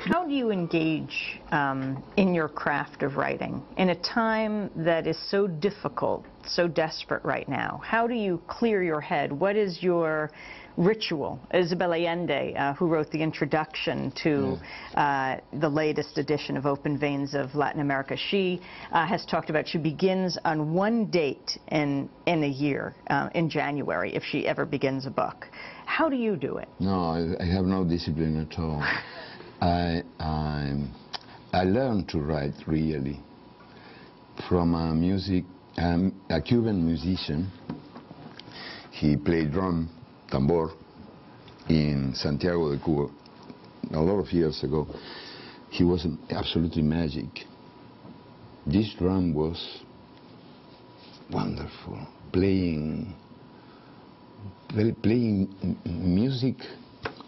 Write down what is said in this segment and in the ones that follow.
How do you engage um, in your craft of writing in a time that is so difficult, so desperate right now? How do you clear your head? What is your ritual? Isabel Allende, uh, who wrote the introduction to uh, the latest edition of Open Veins of Latin America, she uh, has talked about she begins on one date in, in a year, uh, in January, if she ever begins a book. How do you do it? No, I, I have no discipline at all. I, I, I learned to write really from a music, um, a Cuban musician. He played drum, tambor, in Santiago de Cuba a lot of years ago. He was absolutely magic. This drum was wonderful, playing, playing music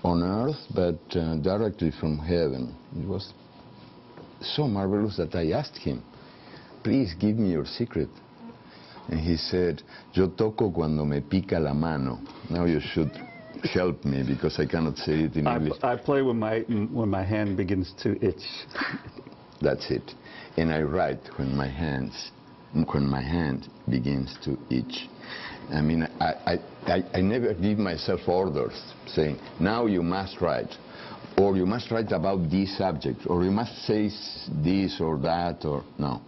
on earth, but uh, directly from heaven. It was so marvelous that I asked him, please give me your secret. And he said, yo toco cuando me pica la mano. Now you should help me because I cannot say it in I, English. I play when my, when my hand begins to itch. That's it. And I write when my hands, when my hand begins to itch. I mean, I, I, I, never give myself orders saying, now you must write, or you must write about this subject, or you must say this or that, or no.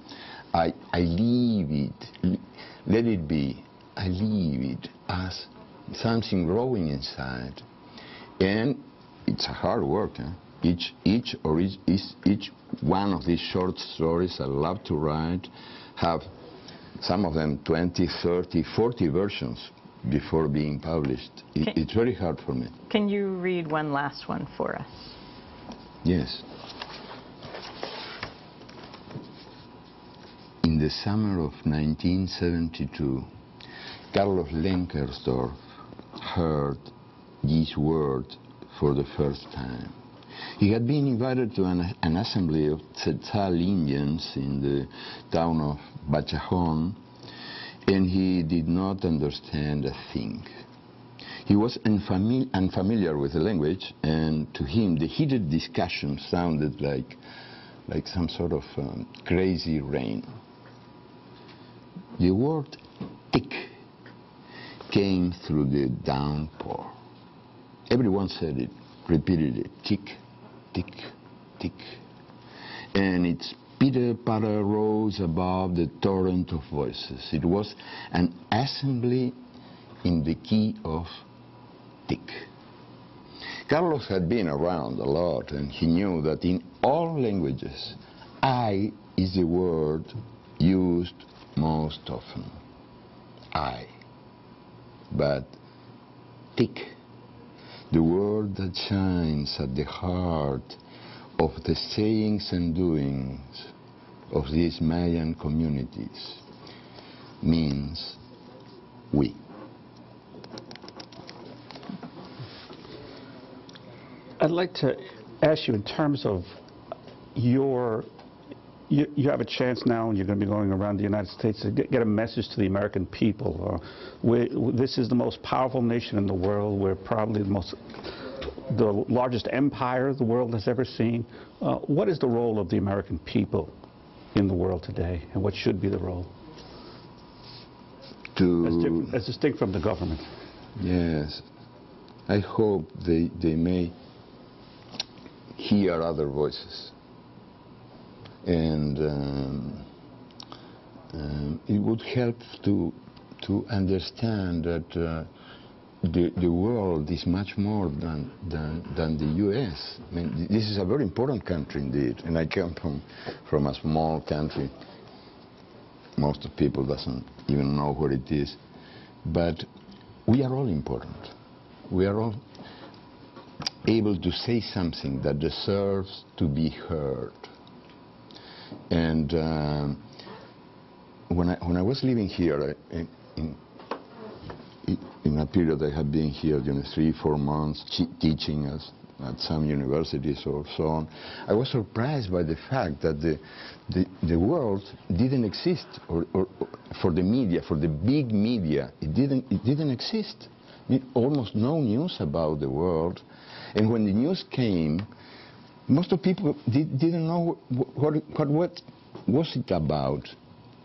I, I leave it, let it be. I leave it as something growing inside. And it's a hard work. Huh? Each, each or each, each, each one of these short stories I love to write have some of them 20, 30, 40 versions before being published. It, Okay. it's very hard for me. Can you read one last one for us? Yes. In the summer of 1972, Carlos Lenkersdorf heard these words for the first time. He had been invited to an, an assembly of Tzeltal Indians in the town of Bachajon, and he did not understand a thing. He was unfamil- unfamiliar with the language, and to him the heated discussion sounded like, like some sort of um, crazy rain. The word tik came through the downpour. Everyone said it, repeated it, tik, tik, tik. And its pitter patter rose above the torrent of voices. It was an assembly in the key of tik. Carlos had been around a lot and he knew that in all languages, I is the word used most often. I. But tik, the word that shines at the heart of the sayings and doings of these Mayan communities, means we. I'd like to ask you in terms of your, you, you have a chance now and you're going to be going around the United States to get, get a message to the American people. Uh, we, this is the most powerful nation in the world. We're probably the most, the largest empire the world has ever seen. Uh, what is the role of the American people in the world today and what should be the role? As, To different, as distinct from the government. Yes. I hope they, they may hear other voices. And um, um, it would help to, to understand that uh, the, the world is much more than, than, than the U.S. I mean, this is a very important country indeed, and I come from, from a small country. Most of people doesn't even know where it is. But we are all important. We are all able to say something that deserves to be heard. And um, when, I, when I was living here, in, in, a period I had been here, you know, three, four months teaching us at some universities or so on, I was surprised by the fact that the, the, the world didn't exist, or, or, or for the media, for the big media, it didn't, it didn't exist. Almost no news about the world. And when the news came, Most of people did, didn't know what, what, what was it about.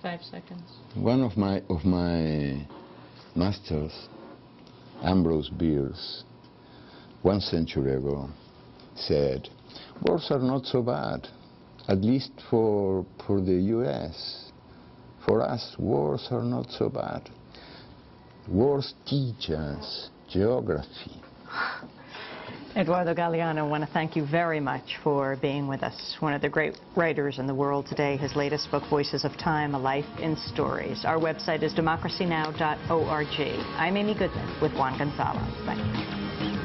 Five seconds. One of my, of my masters, Ambrose Bierce, one century ago, said, wars are not so bad, at least for, for the U.S. For us, wars are not so bad. Wars teach us geography. Eduardo Galeano, I want to thank you very much for being with us. One of the great writers in the world today. His latest book, Voices of Time, A Life in Stories. Our website is democracynow.org. I'm Amy Goodman with Juan Gonzalez. You.